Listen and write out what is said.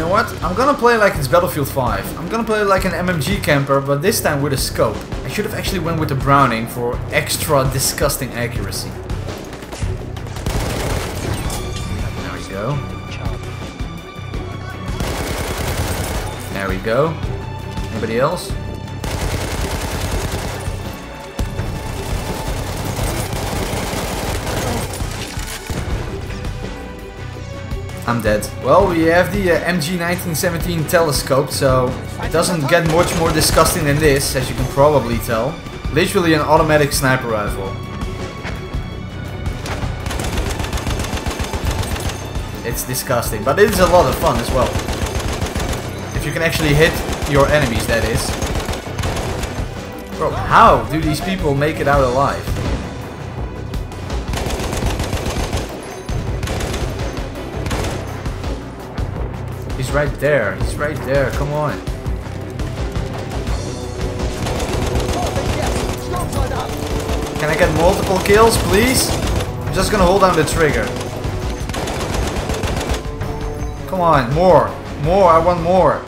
know what? I'm gonna play like it's Battlefield 5. I'm gonna play like an MMG camper, but this time with a scope. I should have actually went with the Browning for extra disgusting accuracy. There we go. There we go. Anybody else? I'm dead. Well, we have the uh, MG 1917 telescope, so it doesn't get much more disgusting than this, as you can probably tell. Literally an automatic sniper rifle. It's disgusting, but it is a lot of fun as well. If you can actually hit your enemies, that is. Bro, how do these people make it out alive? He's right there. He's right there. Come on. Can I get multiple kills, please? I'm just gonna hold down the trigger. Come on, more. More. I want more.